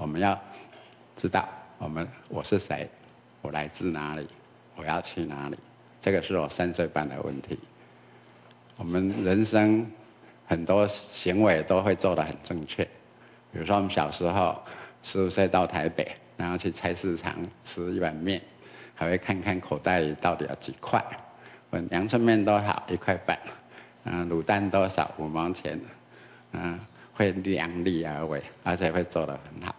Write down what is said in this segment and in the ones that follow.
我们要知道我们我是谁，我来自哪里，我要去哪里。这个是我三岁半的问题。我们人生很多行为都会做得很正确，比如说我们小时候十五岁到台北，然后去菜市场吃一碗面，还会看看口袋里到底有几块，问阳春面多少一块半，嗯，卤蛋多少五毛钱，嗯，会量力而为，而且会做得很好。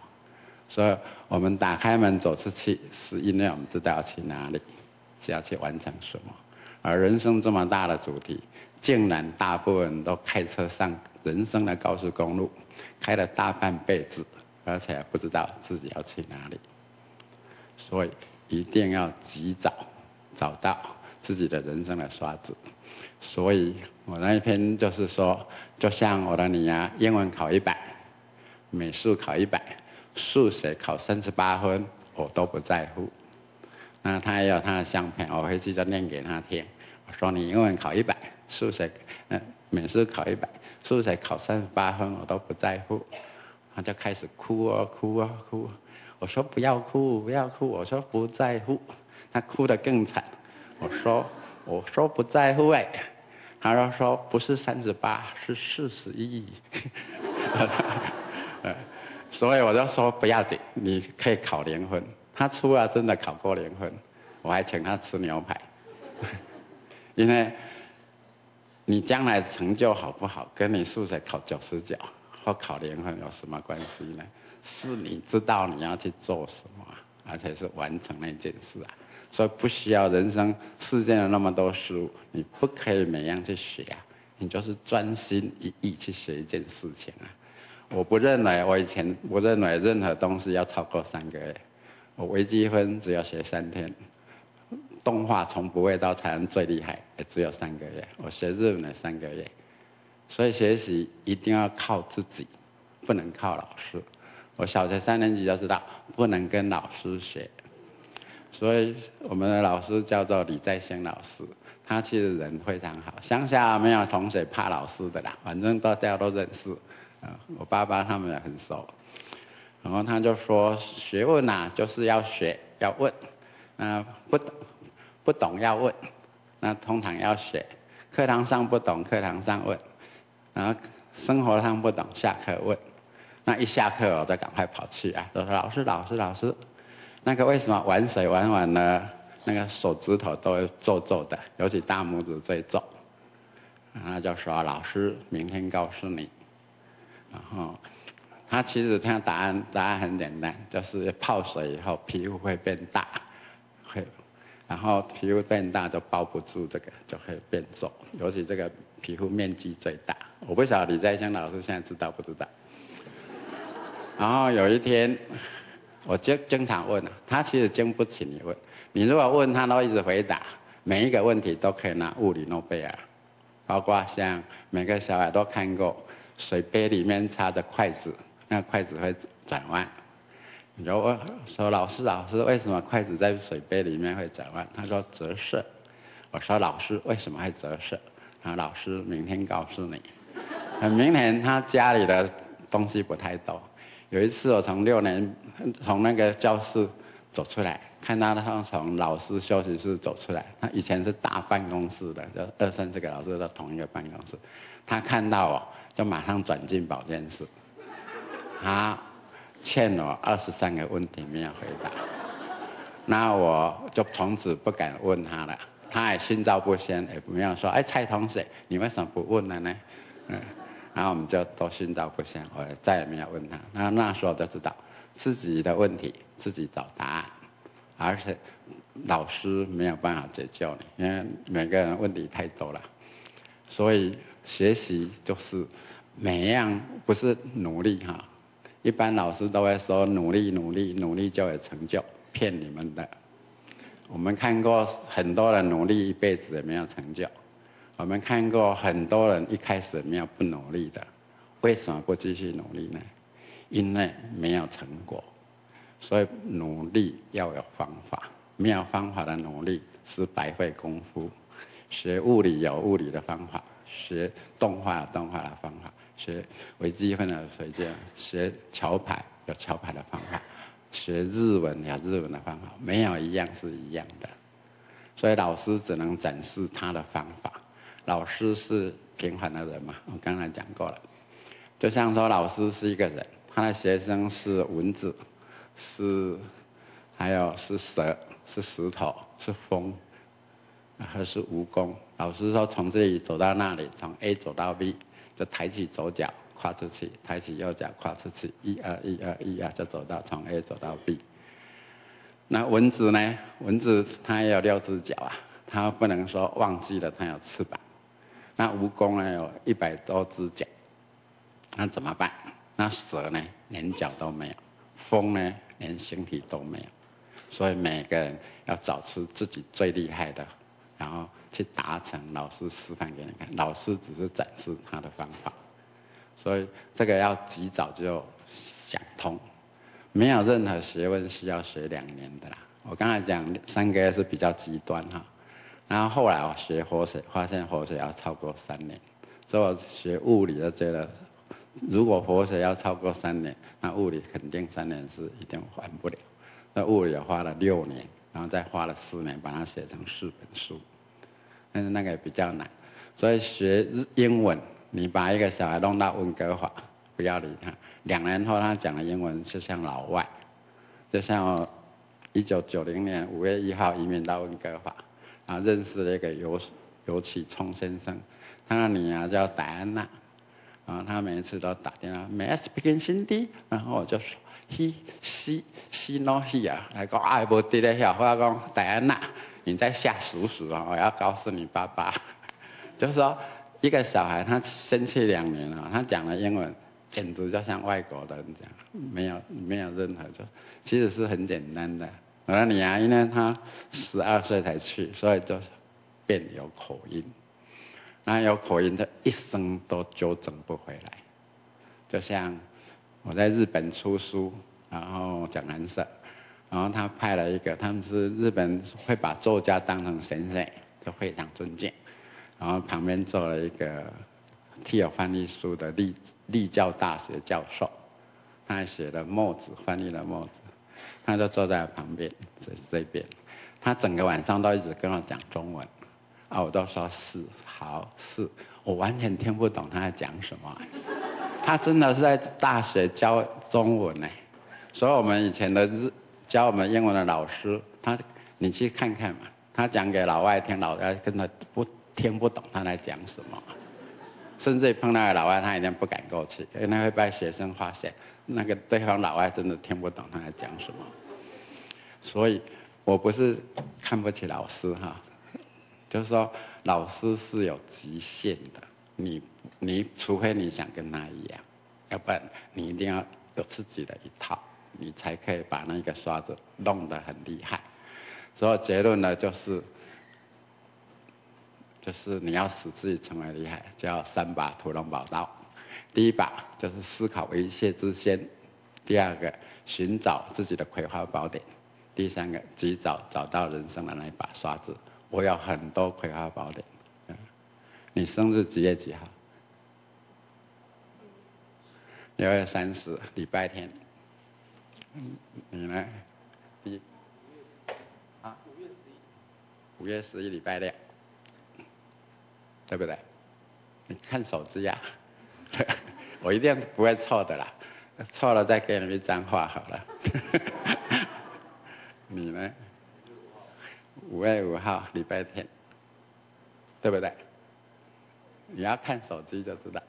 所以我们打开门走出去，是因为我们知道要去哪里，是要去完成什么。而人生这么大的主题。竟然大部分都开车上人生的高速公路，开了大半辈子，而且不知道自己要去哪里。所以一定要及早找到自己的人生的刷子。所以我那一篇就是说，就像我的女儿，英文考一百，美术考一百，数学考三十八分，我都不在乎。那他也有他的相片，我会记得念给他听。我说你英文考一百。数学，嗯，美术考一百，数学考三十八分，我都不在乎，他就开始哭啊哭啊哭。我说不要哭，不要哭。我说不在乎，他哭得更惨。我说我说不在乎哎，他说说不是三十八，是四十一。所以我就说不要紧，你可以考零分。他初二真的考过零分，我还请他吃牛排，因为。你将来成就好不好，跟你数学考九十九或考零分有什么关系呢？是你知道你要去做什么，而且是完成那件事啊。所以不需要人生世界有那么多书，你不可以每样去学啊。你就是专心一意去学一件事情啊。我不认为，我以前不认为任何东西要超过三个月。我微积分只要学三天。动画从不会到才能最厉害，也只有三个月。我学日文的三个月，所以学习一定要靠自己，不能靠老师。我小学三年级就知道不能跟老师学，所以我们的老师叫做李在兴老师，他其实人非常好。乡下没有同学怕老师的啦，反正大家都认识。啊，我爸爸他们也很熟。然后他就说，学问呐，就是要学，要问，啊，不懂。不懂要问，那通常要学。课堂上不懂，课堂上问；然后生活上不懂，下课问。那一下课，我就赶快跑去啊，说：“老师，老师，老师，那个为什么玩水玩完了，那个手指头都皱皱的，尤其大拇指最皱？”然后就说：“老师，明天告诉你。”然后他其实他答案答案很简单，就是泡水以后皮肤会变大，会。然后皮肤变大就包不住这个，就会变皱。尤其这个皮肤面积最大，我不晓得李在香老师现在知道不知道。然后有一天，我就经常问啊，他其实经不起你问。你如果问他，都一直回答，每一个问题都可以拿物理诺贝尔。包括像每个小孩都看过，水杯里面插着筷子，那筷子会转弯。有我说老师老师为什么筷子在水杯里面会转弯？他说折射。我说老师为什么会折射？啊老师明天告诉你。很明显他家里的东西不太多。有一次我从六年从那个教室走出来，看到他从老师休息室走出来。他以前是大办公室的，就二三十个老师在同一个办公室。他看到我就马上转进保健室。啊。欠我二十三个问题没有回答，那我就从此不敢问他了。他也心照不宣，也没有说：“哎，蔡同学，你为什么不问了呢？”嗯，然后我们就都心照不宣，我也再也没有问他。那那时候就知道自己的问题自己找答案，而且老师没有办法解救你，因为每个人问题太多了。所以学习就是每样不是努力哈。一般老师都会说努力努力努力就有成就，骗你们的。我们看过很多人努力一辈子也没有成就，我们看过很多人一开始没有不努力的，为什么不继续努力呢？因为没有成果。所以努力要有方法，没有方法的努力是白费功夫。学物理有物理的方法，学动画有动画的方法。学微积分的水晶，学桥牌有桥牌的方法学日文有日文的方法，没有一样是一样的。所以老师只能展示他的方法。老师是平凡的人嘛，我刚才讲过了。就像说老师是一个人，他的学生是蚊子，是还有是蛇，是石头，是风，还是蜈蚣。老师说从这里走到那里，从 A 走到 B，就抬起左脚跨出去，抬起右脚跨出去，一二一二一二就走到从 A 走到 B。那蚊子呢？蚊子它也有六只脚啊，它不能说忘记了它有翅膀。那蜈蚣呢？有一百多只脚，那怎么办？那蛇呢？连脚都没有，风呢？连形体都没有。所以每个人要找出自己最厉害的，然后去达成老师示范给你看。老师只是展示他的方法，所以这个要及早就想通。没有任何学问需要学两年的啦。我刚才讲三个月是比较极端哈，然后后来我学活水，发现活水要超过三年，所以我学物理就觉得，如果活水要超过三年，那物理肯定三年是一定还不了。那物理花了六年，然后再花了四年把它写成四本书，但是那个也比较难。所以学英文，你把一个小孩弄到温哥华，不要理他。两年后，他讲的英文就像老外，就像一九九零年五月一号移民到温哥华，然后认识了一个尤尤启聪先生，他的女儿叫戴安娜，然后他每一次都打电话，May I speak in Hindi？然后我就说，He、She、She no here。来讲，哎，无伫咧遐，我讲戴安娜，你在吓叔叔啊！我要告诉你爸爸，就是说，一个小孩他生气两年了，他讲了英文。简直就像外国人讲，没有没有任何就，其实是很简单的。我的女儿因为她十二岁才去，所以就变有口音。那有口音，她一生都纠正不回来。就像我在日本出书，然后讲蓝色，然后他派了一个，他们是日本会把作家当成神圣，就非常尊敬。然后旁边坐了一个。替我翻译书的立立教大学教授，他还写了墨子，翻译了墨子，他就坐在旁边这这边，他整个晚上都一直跟我讲中文，啊，我都说是好是，我完全听不懂他在讲什么，他真的是在大学教中文呢，所以我们以前的日教我们英文的老师，他你去看看嘛，他讲给老外听，老外跟他不听不懂他在讲什么。甚至碰到老外，他一定不敢过去，因为他会被学生发现，那个对方老外真的听不懂他在讲什么。所以，我不是看不起老师哈，就是说老师是有极限的。你，你除非你想跟他一样，要不然你一定要有自己的一套，你才可以把那个刷子弄得很厉害。所以结论呢，就是。就是你要使自己成为厉害，就要三把屠龙宝刀。第一把就是思考一切之先；第二个寻找自己的葵花宝典；第三个及早找到人生的那一把刷子。我有很多葵花宝典。你生日几月几号？六月三十，礼拜天。你呢？一啊？五月十一。五月十一，礼拜六。对不对？你看手机呀，我一定不会错的啦，错了再给你们一张画好了。你呢？五月五号礼拜天，对不对？你要看手机就知道。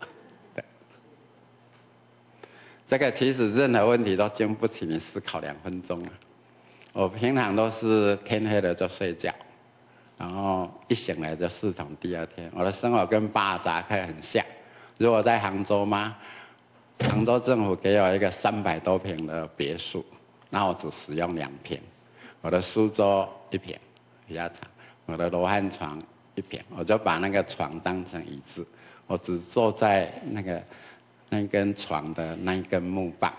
这个其实任何问题都经不起你思考两分钟啊。我平常都是天黑了就睡觉。然后一醒来就视同第二天，我的生活跟巴扎克很像。如果在杭州吗？杭州政府给我一个三百多平的别墅，那我只使用两平。我的书桌一平比较长，我的罗汉床一平，我就把那个床当成椅子，我只坐在那个那根床的那一根木棒，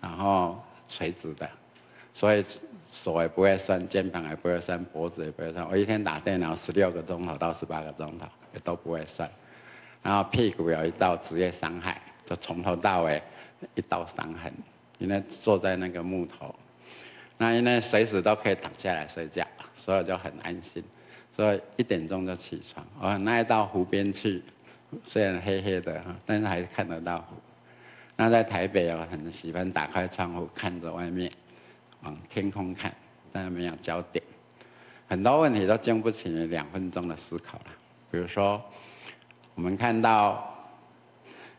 然后垂直的，所以。手也不会酸，肩膀也不会酸，脖子也不会酸。我一天打电脑十六个钟头到十八个钟头，也都不会酸。然后屁股有一道职业伤害，就从头到尾一道伤痕，因为坐在那个木头，那因为随时都可以躺下来睡觉，所以就很安心。所以一点钟就起床，我很爱到湖边去，虽然黑黑的哈，但是还是看得到。那在台北我很喜欢打开窗户看着外面，往天空看，但是没有焦点，很多问题都经不起你两分钟的思考了。比如说，我们看到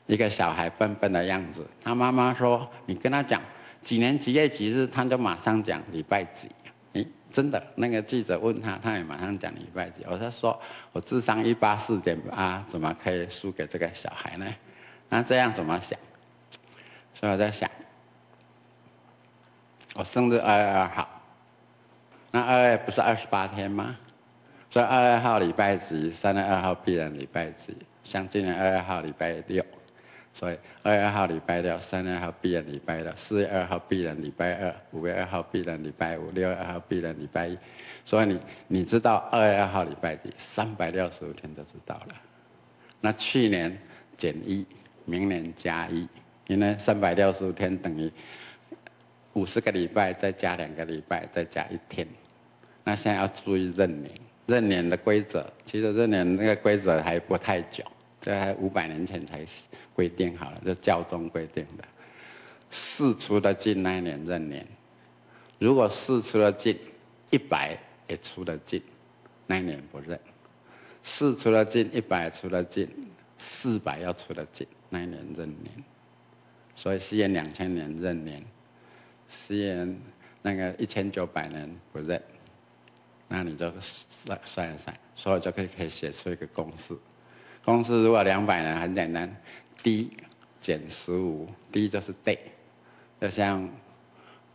一个小孩笨笨的样子，他妈妈说：“你跟他讲几年几月几日，他就马上讲礼拜几。”诶，真的，那个记者问他，他也马上讲礼拜几。我就说：“我智商一八四点八，怎么可以输给这个小孩呢？”那这样怎么想？所以我在想，我生日二月二号，那二月不是二十八天吗？所以二月二号礼拜几，三月二号必然礼拜几。像今年二月二号礼拜六，所以二月二号礼拜六，三月二号必然礼拜六，四月二号必然礼拜二，五月二号必然礼拜五，六月二号必然礼拜一。所以你你知道二月二号礼拜几，三百六十五天就知道了。那去年减一，明年加一。因为三百六十五天等于五十个礼拜，再加两个礼拜，再加一天。那现在要注意闰年，闰年的规则，其实闰年那个规则还不太久，这还五百年前才规定好了，就教宗规定的。四出的进那一年闰年，如果四出了进，一百也出了进，那一年不认。四出了进，一百出了进，四百要出了进，那一年闰年。所以西元两千年壬年，西元那个一千九百年不认，那你就算算一算，所以就可以可以写出一个公式。公司如果两百人很简单，d 减十五，d 就是 day，就像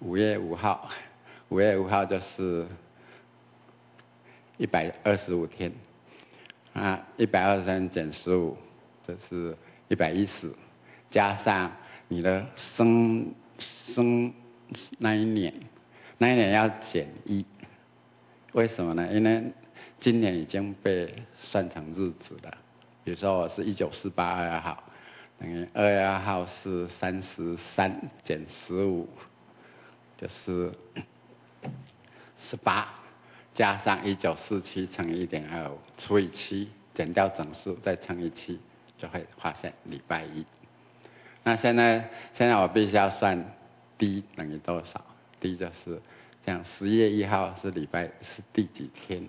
五月五号，五月五号就是一百二十五天，啊，一百二十三减十五就是一百一十，加上。你的生生那一年，那一年要减一，为什么呢？因为今年已经被算成日子了。比如说我是一九四八二月号，等于二月二号是三十三减十五，就是十八，加上一九四七乘一点二五除以七，减掉整数再乘以七，就会发现礼拜一。那现在，现在我必须要算 D 等于多少？D 就是像十月一号是礼拜是第几天？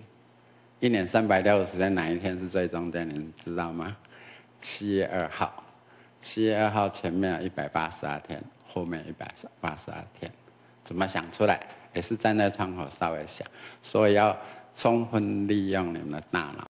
一年三百六十天哪一天是最终的？您知道吗？七月二号。七月二号前面一百八十二天，后面一百八十二天，怎么想出来？也是站在窗口稍微想，所以要充分利用你们的大脑。